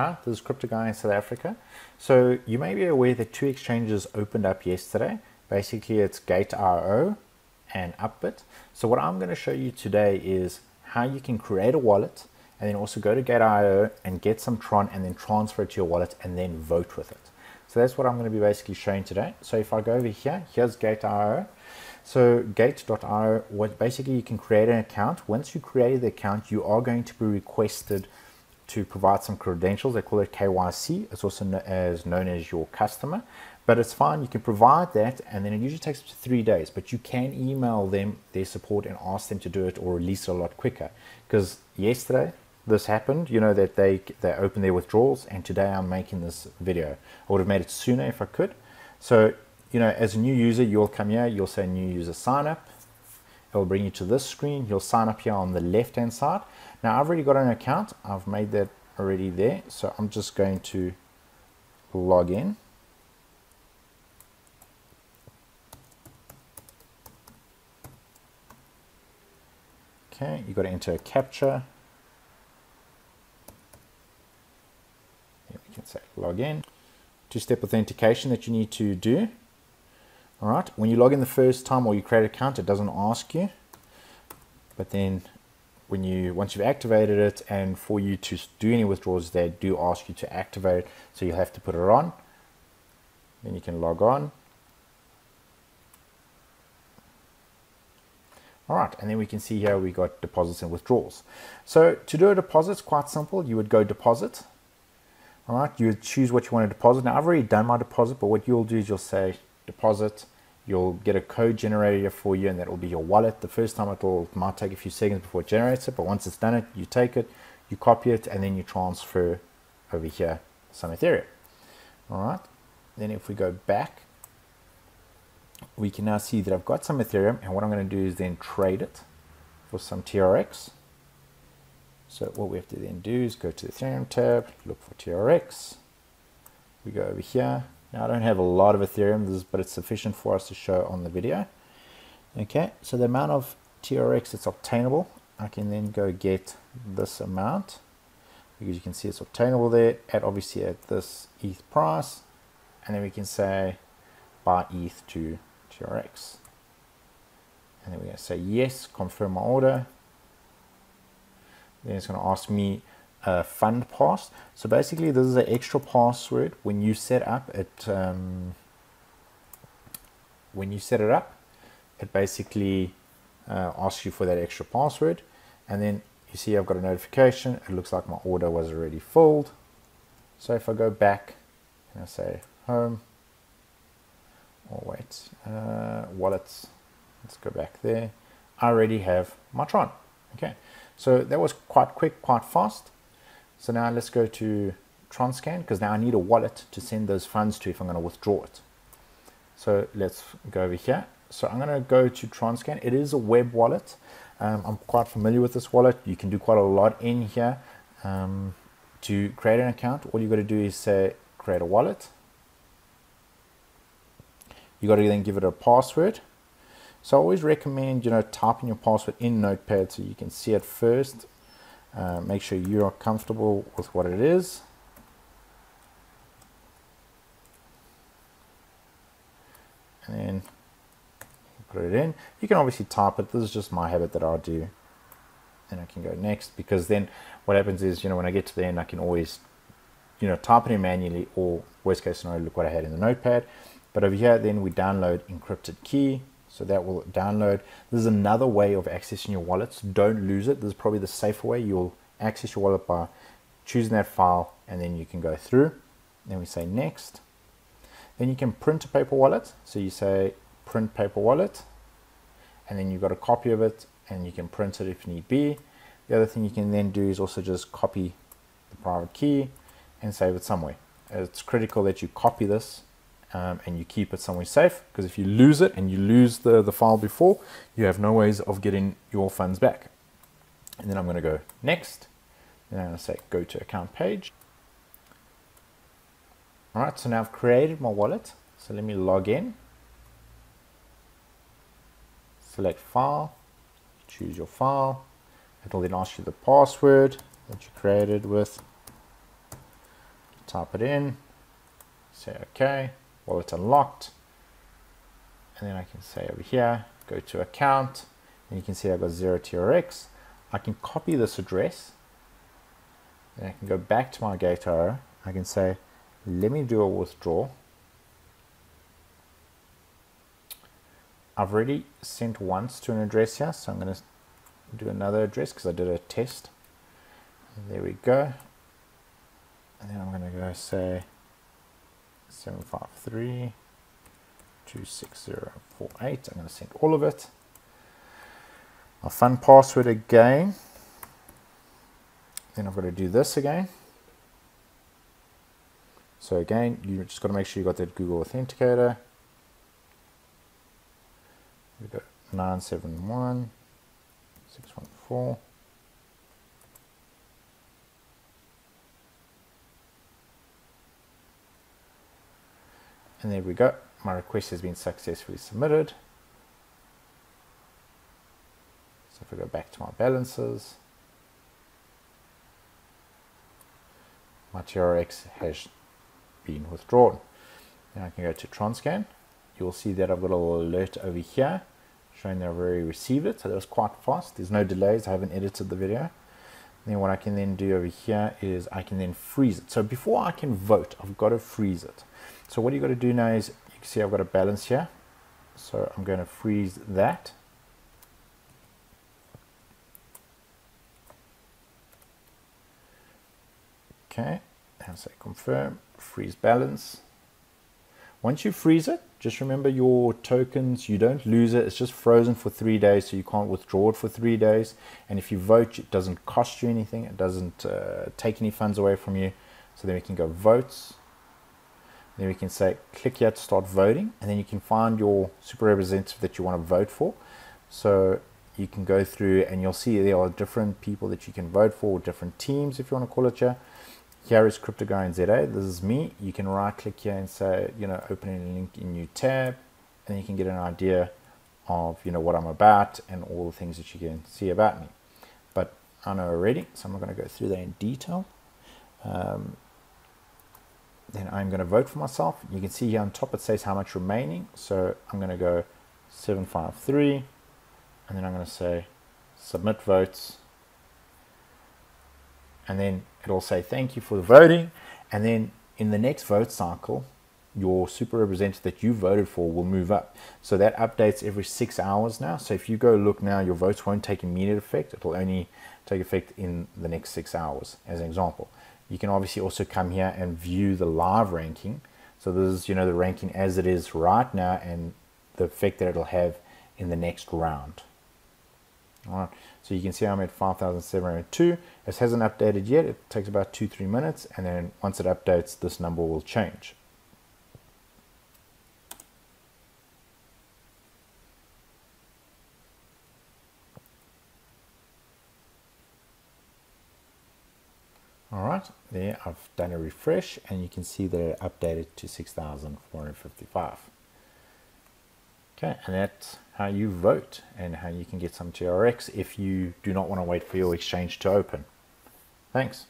Hi, this is Crypto Guy in South Africa. So you may be aware that two exchanges opened up yesterday. Basically, it's Gate.io and Upbit. So what I'm going to show you today is how you can create a wallet and then also go to Gate.io and get some Tron and then transfer it to your wallet and then vote with it. So that's what I'm going to be basically showing today. So if I go over here, here's Gate.io. So Gate.io, what basically you can create an account. Once you create the account, you are going to be requested to provide some credentials. They call it KYC. It's also known as known as your customer, but it's fine. You can provide that, and then it usually takes up to three days. But you can email them their support and ask them to do it or release it a lot quicker. Because yesterday this happened, you know that they they opened their withdrawals, and today I'm making this video. I would have made it sooner if I could. So you know, as a new user, you'll come here. You'll say new user sign up. It'll bring you to this screen. You'll sign up here on the left hand side. Now I've already got an account. I've made that already there. So I'm just going to log in. Okay, you got to enter a captcha. Here we can say log in. Two-step authentication that you need to do. All right, when you log in the first time or you create an account, it doesn't ask you. But then when you once you've activated it and for you to do any withdrawals they do ask you to activate it. So you have to put it on. Then you can log on. All right and then we can see here we got deposits and withdrawals. So to do a deposit it's quite simple. You would go deposit. All right you would choose what you want to deposit. Now I've already done my deposit but what you'll do is you'll say deposit You'll get a code generator for you, and that will be your wallet. The first time it will might take a few seconds before it generates it, but once it's done it, you take it, you copy it, and then you transfer over here some Ethereum. All right. Then if we go back, we can now see that I've got some Ethereum, and what I'm going to do is then trade it for some TRX. So what we have to then do is go to the Ethereum tab, look for TRX. We go over here, now I don't have a lot of Ethereum, but it's sufficient for us to show on the video. Okay, so the amount of TRX that's obtainable, I can then go get this amount because you can see it's obtainable there at obviously at this ETH price. And then we can say buy ETH to TRX. And then we're to say yes, confirm my order. Then it's going to ask me uh, fund pass. So basically this is an extra password. When you set up it um, when you set it up it basically uh, asks you for that extra password. And then you see I've got a notification. It looks like my order was already filled. So if I go back and I say home or oh, wait uh, wallets let's go back there. I already have my Tron. Okay. So that was quite quick quite fast so now let's go to Tronscan because now I need a wallet to send those funds to if I'm going to withdraw it. So let's go over here. So I'm going to go to Tronscan. It is a web wallet. Um, I'm quite familiar with this wallet. You can do quite a lot in here. Um, to create an account, all you've got to do is say create a wallet. You got to then give it a password. So I always recommend, you know, typing your password in Notepad so you can see it first uh, make sure you are comfortable with what it is. And then put it in. You can obviously type it. This is just my habit that I'll do. And I can go next because then what happens is, you know, when I get to the end, I can always, you know, type it in manually or worst case scenario, look what I had in the notepad. But over here, then we download encrypted key. So that will download. This is another way of accessing your wallets. Don't lose it. This is probably the safer way. You'll access your wallet by choosing that file and then you can go through. Then we say next. Then you can print a paper wallet. So you say print paper wallet and then you've got a copy of it and you can print it if need be. The other thing you can then do is also just copy the private key and save it somewhere. It's critical that you copy this um, and you keep it somewhere safe because if you lose it and you lose the, the file before, you have no ways of getting your funds back. And then I'm going to go next. Then I'm going to say go to account page. All right, so now I've created my wallet. So let me log in. Select file, choose your file. It will then ask you the password that you created with. type it in, say Wallet unlocked, and then I can say over here, go to account, and you can see I've got 0 TRX. I can copy this address, and I can go back to my gate. I can say, let me do a withdrawal. I've already sent once to an address here, so I'm going to do another address because I did a test. There we go. And then I'm going to go say 753 26048. I'm going to send all of it. My fun password again. Then I've got to do this again. So again, you just got to make sure you got that Google Authenticator. We've got 971 614. And there we go. My request has been successfully submitted. So if I go back to my balances, my TRX has been withdrawn. Now I can go to Tronscan. You'll see that I've got a little alert over here showing that I've already received it. So that was quite fast. There's no delays. I haven't edited the video. Then what I can then do over here is I can then freeze it. So before I can vote, I've got to freeze it. So what you've got to do now is you can see I've got a balance here. So I'm going to freeze that. Okay, and say confirm, freeze balance. Once you freeze it, just remember your tokens, you don't lose it. It's just frozen for three days, so you can't withdraw it for three days. And if you vote, it doesn't cost you anything. It doesn't uh, take any funds away from you. So then we can go votes. Then we can say click here to start voting. And then you can find your super representative that you want to vote for. So you can go through and you'll see there are different people that you can vote for, different teams if you want to call it here. Here is Crypto Guy in ZA. This is me. You can right click here and say, you know, open a link in new tab, and you can get an idea of, you know, what I'm about and all the things that you can see about me. But I know already, so I'm not going to go through that in detail. Um, then I'm going to vote for myself. You can see here on top it says how much remaining. So I'm going to go 753 and then I'm going to say submit votes and then it'll say thank you for the voting. And then in the next vote cycle your super representative that you voted for will move up. So that updates every six hours now. So if you go look now your votes won't take immediate effect. It'll only take effect in the next six hours as an example. You can obviously also come here and view the live ranking. So this is you know the ranking as it is right now and the effect that it'll have in the next round all right, so you can see I'm at 5,702. This hasn't updated yet. It takes about two, three minutes. And then once it updates, this number will change. All right, there I've done a refresh and you can see that it updated to 6,455. Okay, and that's how you vote and how you can get some TRX if you do not want to wait for your exchange to open. Thanks.